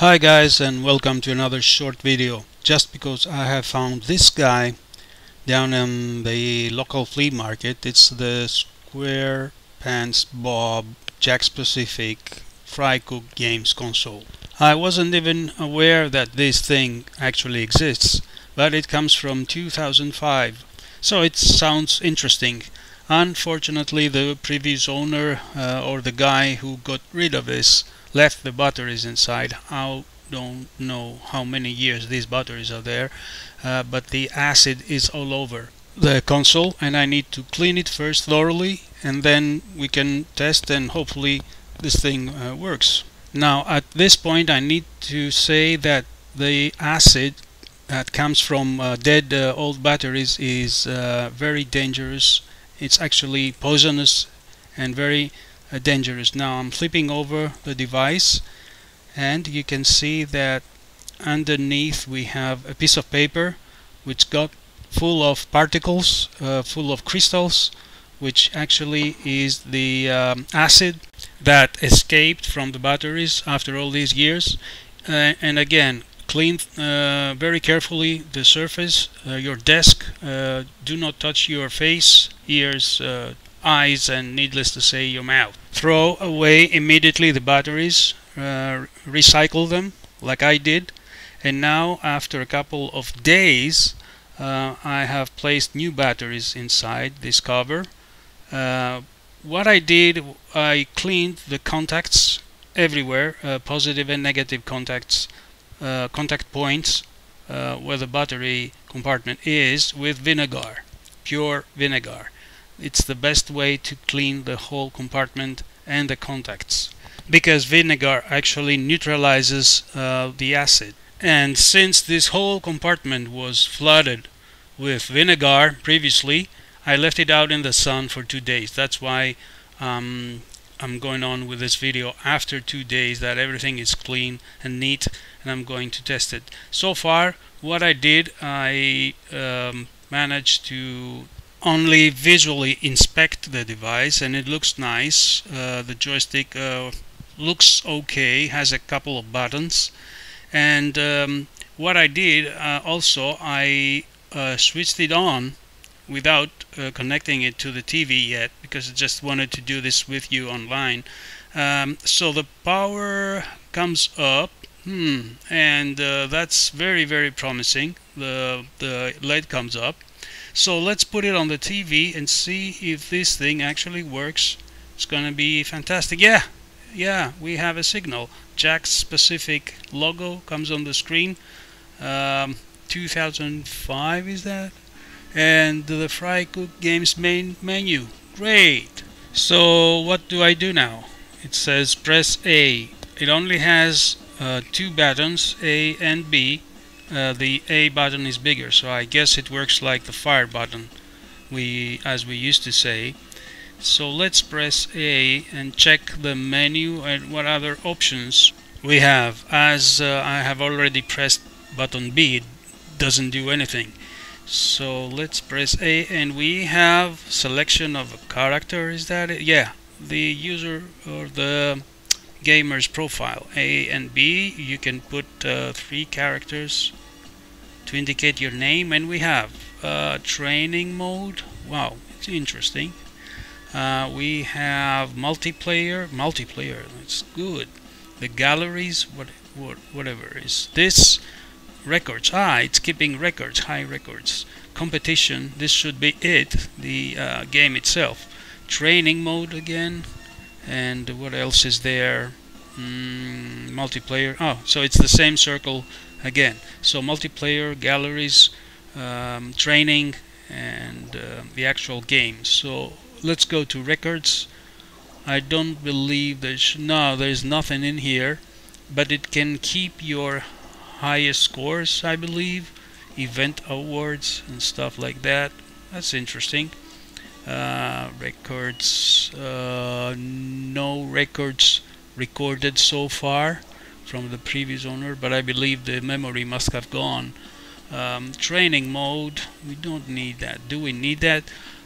Hi guys and welcome to another short video. Just because I have found this guy down in the local flea market it's the Square Pants Bob Jakks Pacific Fry Cook Games console. I wasn't even aware that this thing actually exists but it comes from 2005 so it sounds interesting. Unfortunately the previous owner uh, or the guy who got rid of this left the batteries inside. I don't know how many years these batteries are there uh, but the acid is all over the console and I need to clean it first thoroughly and then we can test and hopefully this thing uh, works. Now at this point I need to say that the acid that comes from uh, dead uh, old batteries is uh, very dangerous. It's actually poisonous and very dangerous. Now I'm flipping over the device and you can see that underneath we have a piece of paper which got full of particles, uh, full of crystals which actually is the um, acid that escaped from the batteries after all these years uh, and again clean uh, very carefully the surface uh, your desk uh, do not touch your face ears uh, eyes and needless to say your mouth. Throw away immediately the batteries, uh, recycle them like I did and now after a couple of days uh, I have placed new batteries inside this cover. Uh, what I did, I cleaned the contacts everywhere, uh, positive and negative contacts, uh, contact points uh, where the battery compartment is with vinegar, pure vinegar it's the best way to clean the whole compartment and the contacts. Because vinegar actually neutralizes uh, the acid. And since this whole compartment was flooded with vinegar previously I left it out in the sun for two days. That's why um, I'm going on with this video after two days that everything is clean and neat and I'm going to test it. So far what I did I um, managed to only visually inspect the device and it looks nice. Uh, the joystick uh, looks okay has a couple of buttons. And um, what I did uh, also I uh, switched it on without uh, connecting it to the TV yet because I just wanted to do this with you online. Um, so the power comes up hmm, and uh, that's very very promising the the LED comes up so let's put it on the TV and see if this thing actually works. It's gonna be fantastic. Yeah, yeah, we have a signal. Jakks Pacific logo comes on the screen. Um, 2005 is that? And the Fry Cook Games main menu. Great. So what do I do now? It says press A. It only has uh, two buttons, A and B. Uh, the A button is bigger so I guess it works like the fire button we as we used to say. So let's press A and check the menu and what other options we have. As uh, I have already pressed button B it doesn't do anything. So let's press A and we have selection of a character is that it? Yeah the user or the gamer's profile. A and B you can put uh, three characters to indicate your name and we have uh, training mode. Wow it's interesting. Uh, we have multiplayer multiplayer that's good. The galleries what, what whatever is this. Records ah it's keeping records high records. Competition this should be it the uh, game itself. Training mode again and what else is there? Mm, multiplayer. Oh so it's the same circle again. So multiplayer galleries um, training and uh, the actual game. So let's go to records. I don't believe there's no there's nothing in here but it can keep your highest scores I believe. Event awards and stuff like that. That's interesting uh, records uh, no records recorded so far from the previous owner but I believe the memory must have gone. Um, training mode we don't need that. Do we need that?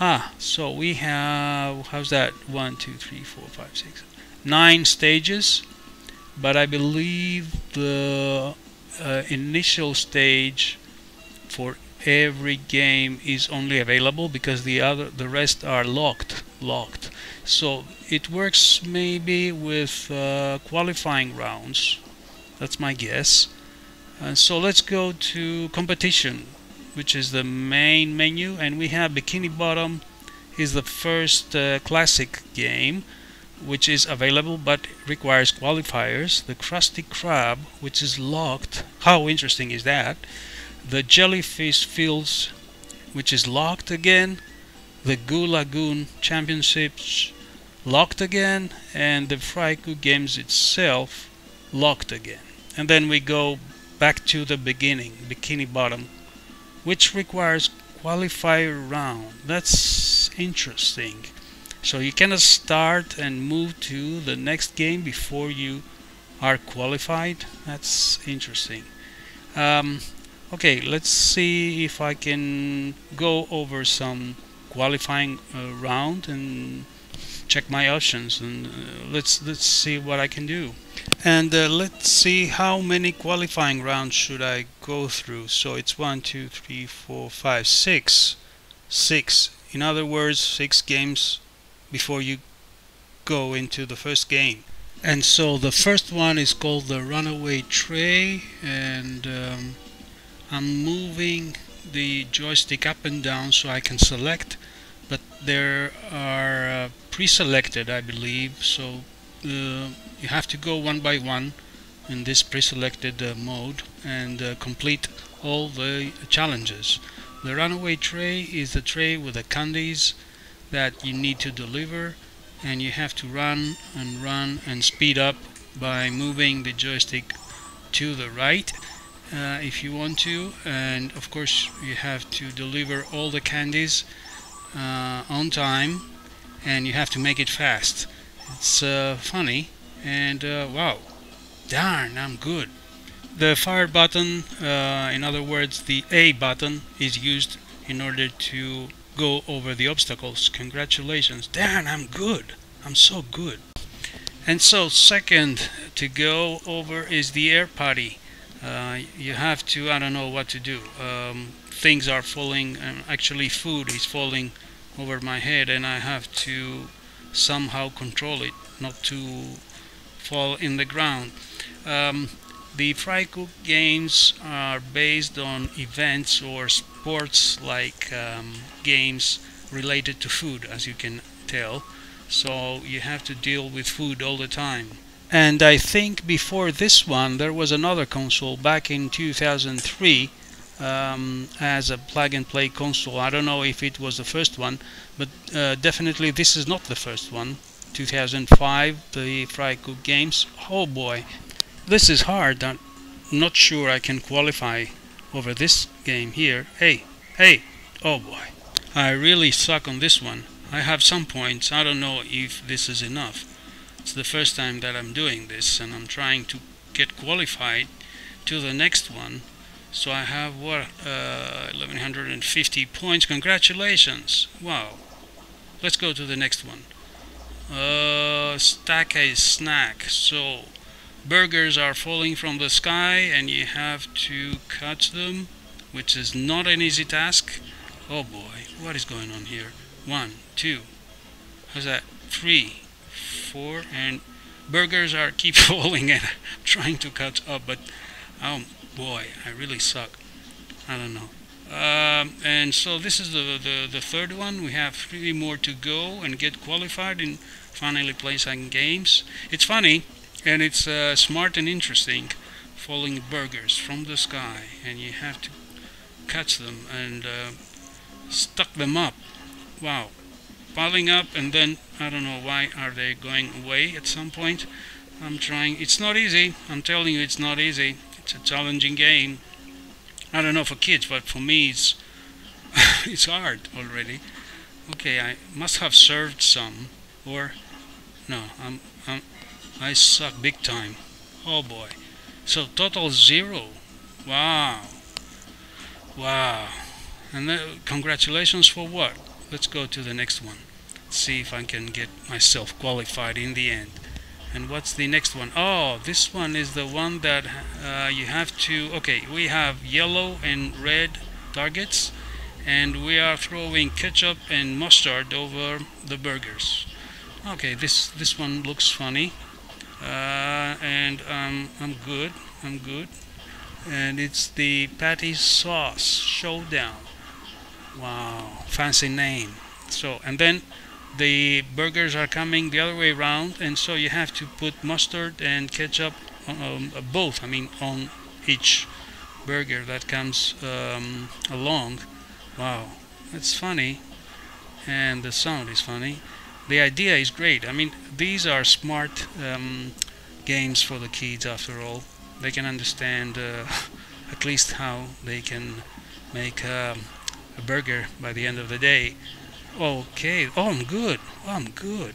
Ah so we have how's that? One two three four five six nine stages but I believe the uh, initial stage for every game is only available because the other the rest are locked locked. So it works maybe with uh, qualifying rounds. That's my guess. And so let's go to competition which is the main menu and we have bikini bottom is the first uh, classic game which is available but requires qualifiers. The Krusty Krab which is locked. How interesting is that the jellyfish fields which is locked again the Goo Lagoon championships locked again and the Fry Cook games itself locked again. And then we go back to the beginning bikini bottom which requires qualifier round. That's interesting. So you cannot start and move to the next game before you are qualified? That's interesting. Um, okay let's see if I can go over some qualifying uh, round and check my options and uh, let's let's see what I can do. And uh, let's see how many qualifying rounds should I go through. So it's one two three four five six. Six. In other words six games before you go into the first game. And so the first one is called the runaway tray and um, I'm moving the joystick up and down so I can select but there are uh, pre-selected I believe so uh, you have to go one by one in this pre-selected uh, mode and uh, complete all the challenges. The runaway tray is the tray with the candies that you need to deliver and you have to run and run and speed up by moving the joystick to the right uh, if you want to. And of course you have to deliver all the candies uh, on time and you have to make it fast. It's uh, funny and uh, wow. Darn I'm good. The fire button uh, in other words the A button is used in order to go over the obstacles. Congratulations. Darn I'm good. I'm so good. And so second to go over is the air potty uh, you have to I don't know what to do. Um, things are falling and actually food is falling over my head and I have to somehow control it not to fall in the ground. Um, the cook games are based on events or sports like um, games related to food as you can tell. So you have to deal with food all the time and I think before this one there was another console back in 2003 um, as a plug and play console. I don't know if it was the first one but uh, definitely this is not the first one. 2005 the Fry Cook games. Oh boy. This is hard. I'm not sure I can qualify over this game here. Hey hey. Oh boy. I really suck on this one. I have some points. I don't know if this is enough it's the first time that I'm doing this and I'm trying to get qualified to the next one. So I have what uh, 1150 points. Congratulations. Wow. Let's go to the next one. Uh, stack a snack. So burgers are falling from the sky and you have to catch them which is not an easy task. Oh boy. What is going on here? One two. How's that? Three four and burgers are keep falling and trying to catch up but oh boy I really suck. I don't know. Um, and so this is the, the, the third one. We have three more to go and get qualified and finally play some games. It's funny and it's uh, smart and interesting falling burgers from the sky and you have to catch them and uh, stuck them up. Wow piling up and then I don't know why are they going away at some point. I'm trying it's not easy. I'm telling you it's not easy. It's a challenging game. I don't know for kids but for me it's it's hard already. Okay I must have served some or no I'm, I'm I suck big time. Oh boy. So total zero. Wow. Wow. And then, congratulations for what? Let's go to the next one see if I can get myself qualified in the end. And what's the next one? Oh, this one is the one that uh, you have to okay we have yellow and red targets and we are throwing ketchup and mustard over the burgers. Okay this this one looks funny uh, and um, I'm good I'm good. And it's the patty sauce showdown. Wow fancy name. So and then the burgers are coming the other way around and so you have to put mustard and ketchup um, both I mean on each burger that comes um, along. Wow it's funny and the sound is funny. The idea is great. I mean these are smart um, games for the kids after all. They can understand uh, at least how they can make um, a burger by the end of the day Okay. Oh, I'm good. Oh, I'm good.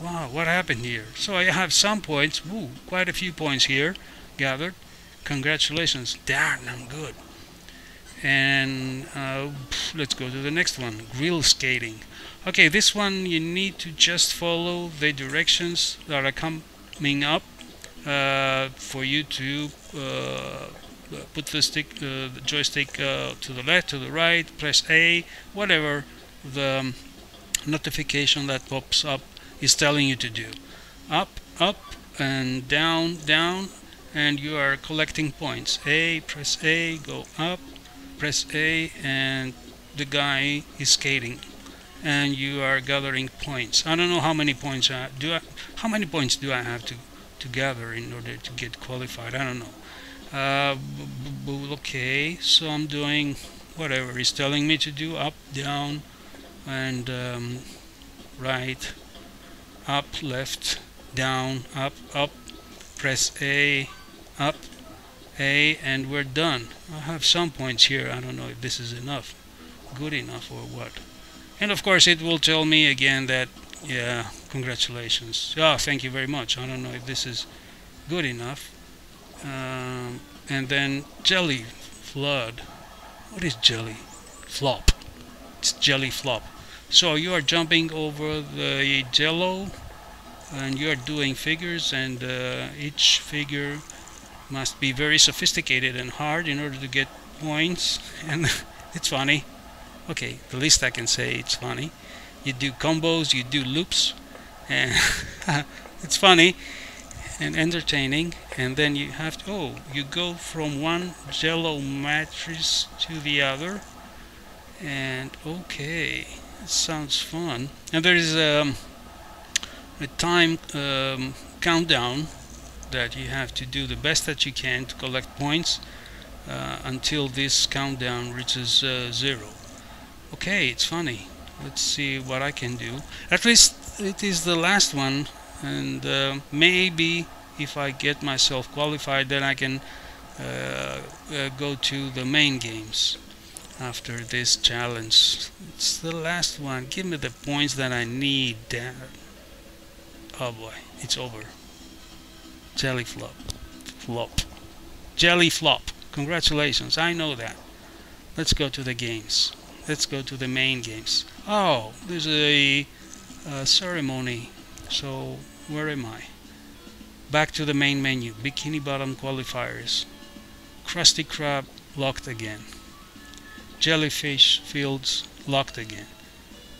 Wow, what happened here? So I have some points. Woo, quite a few points here gathered. Congratulations. Darn, I'm good. And uh, let's go to the next one. Grill skating. Okay, this one you need to just follow the directions that are coming up uh, for you to uh, put the stick, uh, the joystick uh, to the left, to the right, press A, whatever the notification that pops up is telling you to do. Up, up, and down, down, and you are collecting points. A, press A, go up, press A, and the guy is skating, and you are gathering points. I don't know how many points I do. I, how many points do I have to to gather in order to get qualified? I don't know. Uh, okay, so I'm doing whatever he's telling me to do. Up, down and um, right up left down up up press A up A and we're done. I have some points here. I don't know if this is enough good enough or what. And of course it will tell me again that yeah congratulations. Oh thank you very much. I don't know if this is good enough. Um, and then jelly flood. What is jelly? Flop. It's jelly flop so you are jumping over the jello and you are doing figures and uh, each figure must be very sophisticated and hard in order to get points and it's funny. Okay the least I can say it's funny. You do combos you do loops and it's funny and entertaining and then you have to oh you go from one jello matrix to the other and okay sounds fun. And there is um, a time um, countdown that you have to do the best that you can to collect points uh, until this countdown reaches uh, zero. Okay, it's funny. Let's see what I can do. At least it is the last one, and uh, maybe if I get myself qualified, then I can uh, uh, go to the main games after this challenge. It's the last one. Give me the points that I need. Damn. Oh boy, it's over. Jelly flop. Flop. Jelly flop. Congratulations, I know that. Let's go to the games. Let's go to the main games. Oh, there's a, a ceremony. So, where am I? Back to the main menu. Bikini Bottom qualifiers. Krusty Krab locked again. Jellyfish Fields locked again.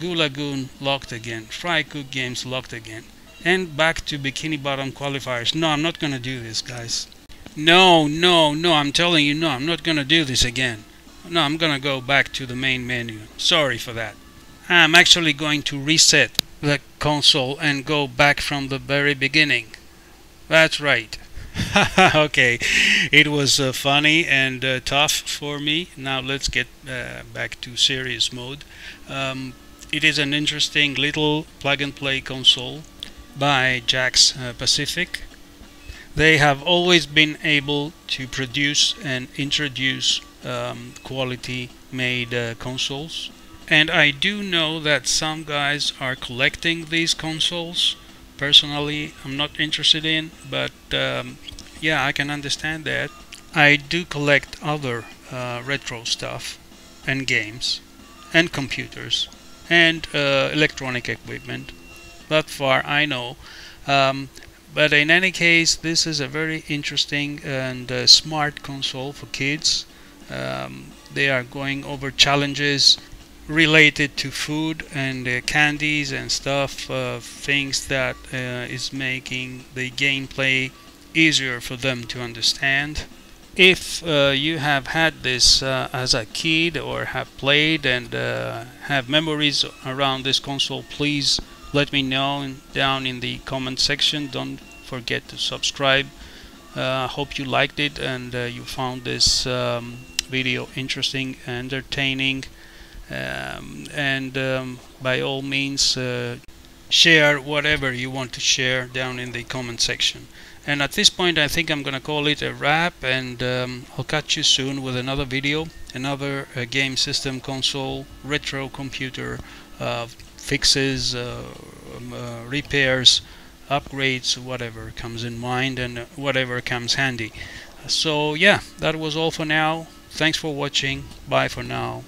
Goo Lagoon locked again. Fry Cook Games locked again. And back to Bikini Bottom qualifiers. No, I'm not going to do this, guys. No, no, no, I'm telling you, no, I'm not going to do this again. No, I'm going to go back to the main menu. Sorry for that. I'm actually going to reset the console and go back from the very beginning. That's right. okay, it was uh, funny and uh, tough for me. Now let's get uh, back to serious mode. Um, it is an interesting little plug and play console by Jakks uh, Pacific. They have always been able to produce and introduce um, quality made uh, consoles. And I do know that some guys are collecting these consoles personally I'm not interested in but um, yeah I can understand that. I do collect other uh, retro stuff and games and computers and uh, electronic equipment. That far I know. Um, but in any case this is a very interesting and uh, smart console for kids. Um, they are going over challenges related to food and uh, candies and stuff uh, things that uh, is making the gameplay easier for them to understand. If uh, you have had this uh, as a kid or have played and have memories around this console please let me know down in the comment section. Don't forget to subscribe. Uh, hope you liked it and you found this um, video interesting and entertaining um, and um, by all means uh, share whatever you want to share down in the comment section. And at this point I think I'm gonna call it a wrap and um, I'll catch you soon with another video another uh, game system console retro computer uh, fixes uh, um, uh, repairs upgrades whatever comes in mind and whatever comes handy. So yeah that was all for now. Thanks for watching. Bye for now